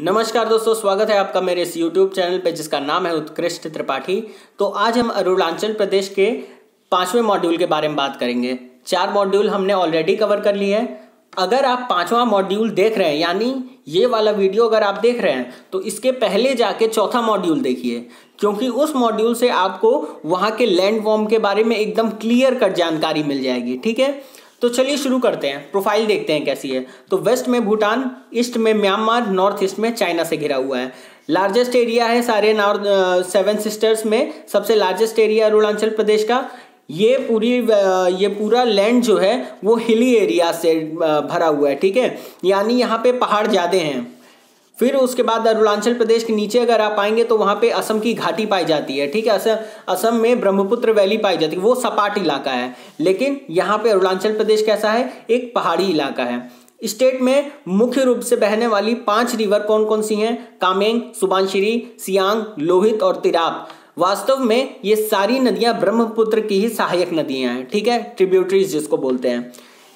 नमस्कार दोस्तों, स्वागत है आपका मेरे इस YouTube चैनल पे जिसका नाम है उत्कृष्ट त्रिपाठी। तो आज हम अरुणाचल प्रदेश के पाँचवें मॉड्यूल के बारे में बात करेंगे। चार मॉड्यूल हमने ऑलरेडी कवर कर लिए हैं। अगर आप पांचवा मॉड्यूल देख रहे हैं, यानी ये वाला वीडियो अगर आप देख रहे हैं तो इसके पहले जाके चौथा मॉड्यूल देखिए। क्योंकि उस मॉड्यूल से आपको वहाँ के लैंड के बारे में एकदम क्लियर कट जानकारी मिल जाएगी, ठीक है? तो चलिए शुरू करते हैं। प्रोफ़ाइल देखते हैं कैसी है। तो वेस्ट में भूटान, ईस्ट में म्यांमार, नॉर्थ ईस्ट में चाइना से घिरा हुआ है। लार्जेस्ट एरिया है सारे नॉर्थ सेवन सिस्टर्स में, सबसे लार्जेस्ट एरिया अरुणाचल प्रदेश का। ये पूरी ये पूरा लैंड जो है, वो हिली एरिया से भरा हुआ है, ठीक है? यानी यहाँ पे पहाड़ ज़्यादा हैं। फिर उसके बाद अरुणाचल प्रदेश के नीचे अगर आप आएँगे तो वहाँ पे असम की घाटी पाई जाती है, ठीक है? असम असम में ब्रह्मपुत्र वैली पाई जाती है, वो सपाट इलाका है। लेकिन यहाँ पे अरुणाचल प्रदेश कैसा है? एक पहाड़ी इलाका है। स्टेट में मुख्य रूप से बहने वाली पाँच रिवर कौन कौन सी हैं? कामेंग, सुबानशिरी, सियांग, लोहित और तिराप। वास्तव में ये सारी नदियाँ ब्रह्मपुत्र की ही सहायक नदियाँ हैं, ठीक है? ट्रिब्यूटरीज जिसको बोलते हैं।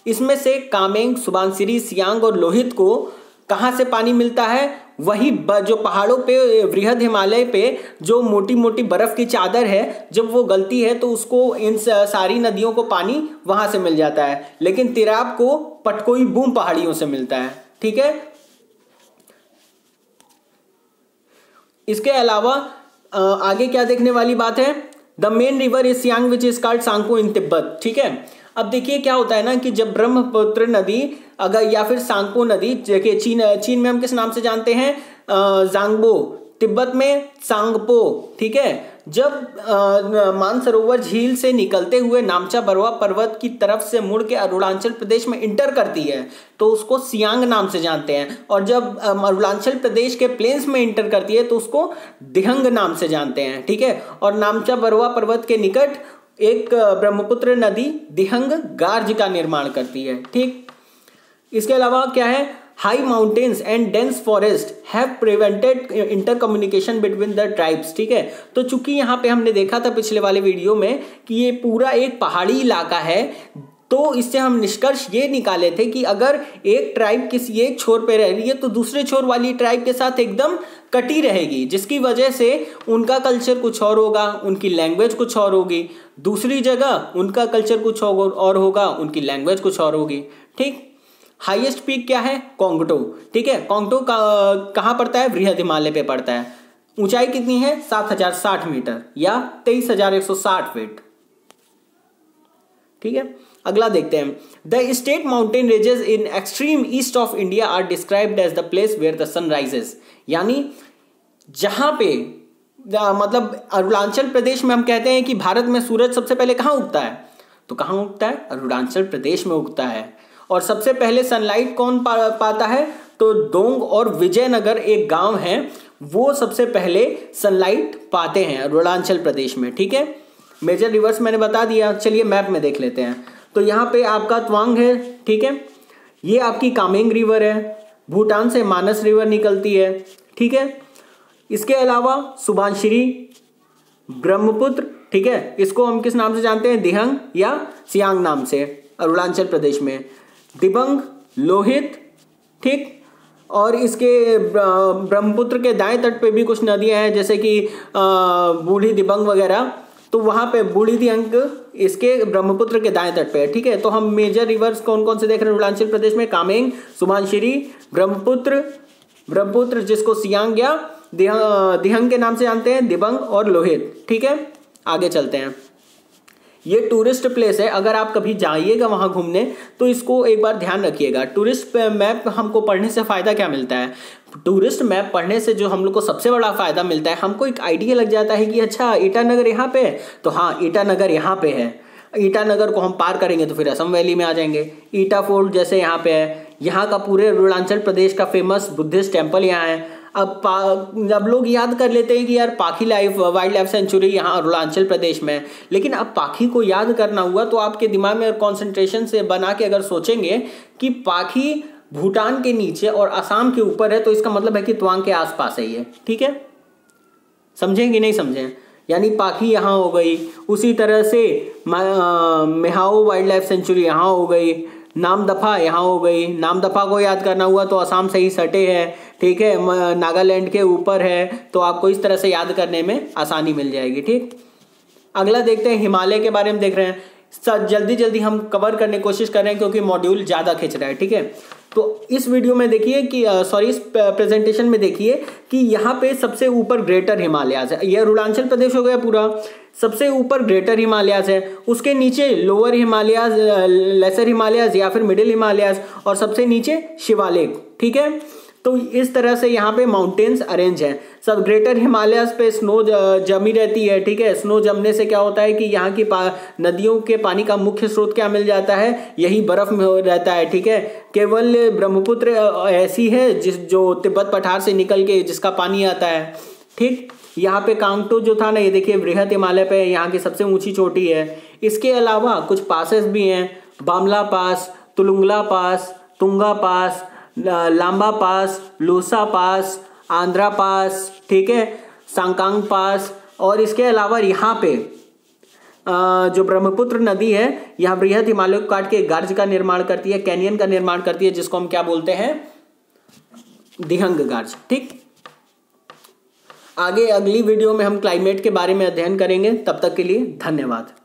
इसमें से कामेंग सुबानसिरी सियांग और लोहित को कहाँ से पानी मिलता है? वही जो पहाड़ों पे, वृहद हिमालय पे जो मोटी मोटी बर्फ़ की चादर है, जब वो गलती है तो उसको इन सारी नदियों को पानी वहाँ से मिल जाता है। लेकिन तिराप को पटकोई बूम पहाड़ियों से मिलता है। ठीक है? इसके अलावा आगे क्या देखने वाली बात है? The main river is Siang which is called Tsangpo in Tibet ठीक है? अब देखिए क्या होता है ना कि जब ब्रह्मपुत्र नदी, अगर या फिर सांगपो नदी, देखिए, चीन चीन में हम किस नाम से जानते हैं? जांगबो तिब्बत में सांगपो ठीक है? जब मानसरोवर झील से निकलते हुए नामचा बरवा पर्वत की तरफ़ से मुड़ के अरुणाचल प्रदेश में इंटर करती है तो उसको सियांग नाम से जानते हैं। और जब अरुणाचल प्रदेश के प्लेन्स में इंटर करती है तो उसको दिहंग नाम से जानते हैं, ठीक है? और नामचा बरवा पर्वत के निकट एक ब्रह्मपुत्र नदी दिहंग गार्ज का निर्माण करती है, ठीक? इसके अलावा क्या है? High mountains and dense forest have prevented intercommunication between the tribes ठीक है? तो चूँकि यहाँ पे हमने देखा था पिछले वाले वीडियो में कि ये पूरा एक पहाड़ी इलाका है तो इससे हम निष्कर्ष ये निकाले थे कि अगर एक ट्राइब किसी एक छोर पे रह रही है तो दूसरे छोर वाली ट्राइब के साथ एकदम कटी रहेगी, जिसकी वजह से उनका कल्चर कुछ और होगा, उनकी लैंग्वेज कुछ और होगी। दूसरी जगह उनका कल्चर कुछ और होगा, उनकी लैंग्वेज कुछ और होगी, ठीक? हाईएस्ट पीक क्या है? कोंगटो। ठीक है? कोंगटो कहाँ पड़ता है? बृहद हिमालय पे पड़ता है। ऊंचाई कितनी है? सात हज़ार साठ मीटर या तेईस हज़ार एक सौ साठ फीट। ठीक है? अगला देखते हैं। The state mountain ranges in extreme east of India are described as the place where the sun rises. यानी जहाँ पे मतलब अरुणाचल प्रदेश में हम कहते हैं कि भारत में सूरज सबसे पहले कहाँ उगता है? तो कहाँ उगता है? अरुणाचल प्रदेश में उगता है। और सबसे पहले सनलाइट कौन पा, पाता है? तो दोंग और विजयनगर एक गाँव है वो सबसे पहले सनलाइट पाते हैं अरुणाचल प्रदेश में ठीक है? मेजर रिवर्स मैंने बता दिया चलिए मैप में देख लेते हैं। तो यहाँ पे आपका त्वांग है ठीक है? ये आपकी कामेंग रिवर है भूटान से मानस रिवर निकलती है ठीक है? इसके अलावा सुभानश्री ब्रह्मपुत्र ठीक है? इसको हम किस नाम से जानते हैं? दिहंग या सियांग नाम से अरुणाचल प्रदेश में। दिबंग, लोहित, ठीक? और इसके ब्रह्मपुत्र के दाएँ तट पे भी कुछ नदियाँ हैं, जैसे कि बूढ़ी दिबंग वगैरह। तो वहाँ पे बूढ़ी दिबंग इसके ब्रह्मपुत्र के दाएँ तट पे है, ठीक है? तो हम मेजर रिवर्स कौन कौन से देख रहे हैं? अरुणाचल प्रदेश में कामेंग, सुभानश्री, ब्रह्मपुत्र ब्रह्मपुत्र जिसको सियांग या दिहंग के नाम से जानते हैं, दिबंग और लोहित, ठीक है? आगे चलते हैं। ये टूरिस्ट प्लेस है। अगर आप कभी जाइएगा वहाँ घूमने तो इसको एक बार ध्यान रखिएगा। टूरिस्ट मैप हमको पढ़ने से फ़ायदा क्या मिलता है? टूरिस्ट मैप पढ़ने से जो हम लोग को सबसे बड़ा फ़ायदा मिलता है, हमको एक आइडिया लग जाता है कि अच्छा ईटानगर यहाँ पे है। तो हाँ ईटानगर यहाँ पे है। ईटानगर को हम पार करेंगे तो फिर असम वैली में आ जाएँगे। ईटा फोर्ट जैसे यहाँ पे है। यहाँ का पूरे अरुणाचल प्रदेश का फ़ेमस बुद्धिस्ट टेंपल यहाँ है। अब अब लोग याद कर लेते हैं कि यार पाखी लाइफ वाइल्ड लाइफ सेंचुरी यहाँ अरुणाचल प्रदेश में है। लेकिन अब पाखी को याद करना हुआ तो आपके दिमाग में कॉन्सेंट्रेशन से बना के अगर सोचेंगे कि पाखी भूटान के नीचे और असम के ऊपर है तो इसका मतलब है कि त्वांग के आसपास है ये। ठीक है? समझें कि नहीं समझें? यानी पाखी यहाँ हो गई, उसी तरह से मेहाओ वाइल्ड लाइफ सेंचुरी यहाँ हो गई। नाम दफ़ा यहाँ हो गई। नाम दफ़ा को याद करना हुआ तो असम से ही सटे है। ठीक है? नागालैंड के ऊपर है तो आपको इस तरह से याद करने में आसानी मिल जाएगी। ठीक? अगला देखते हैं, हिमालय के बारे में देख रहे हैं। जल्दी जल्दी हम कवर करने की कोशिश कर रहे हैं क्योंकि मॉड्यूल ज़्यादा खिंच रहा है। ठीक है? तो इस वीडियो में देखिए कि सॉरी इस प्रेजेंटेशन में देखिए कि यहाँ पे सबसे ऊपर ग्रेटर हिमालयाज है। यह अरुणाचल प्रदेश हो गया पूरा। सबसे ऊपर ग्रेटर हिमालयाज है, उसके नीचे लोअर हिमालयाज लेसर हिमालयाज या फिर मिडिल हिमालयाज और सबसे नीचे शिवालिक ठीक है? तो इस तरह से यहाँ पे माउंटेन्स अरेंज हैं। सब ग्रेटर हिमालयस पे स्नो जमी रहती है, ठीक है? स्नो जमने से क्या होता है कि यहाँ की नदियों के पानी का मुख्य स्रोत क्या मिल जाता है? यही बर्फ़ में रहता है, ठीक है? केवल ब्रह्मपुत्र ऐसी है जिस, जो तिब्बत पठार से निकल के जिसका पानी आता है, ठीक? यहाँ पे कांगटो जो था ना, ये देखिए बृहद हिमालय पे यहाँ की सबसे ऊँची चोटी है। इसके अलावा कुछ पासेस भी हैं। बामला पास, तुलुंगला पास, तुंगा पास लांबा पास, लोसा पास, आंध्रा पास, ठीक है? सांकांग पास और इसके अलावा यहाँ पे जो ब्रह्मपुत्र नदी है, यहाँ बृहद हिमालय को काट के गर्ज का निर्माण करती है, कैनियन का निर्माण करती है, जिसको हम क्या बोलते हैं? दिहंग गार्ज, ठीक? आगे अगली वीडियो में हम क्लाइमेट के बारे में अध्ययन करेंगे। तब तक के लिए धन्यवाद।